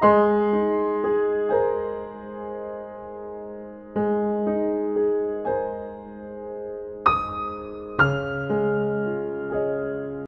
Música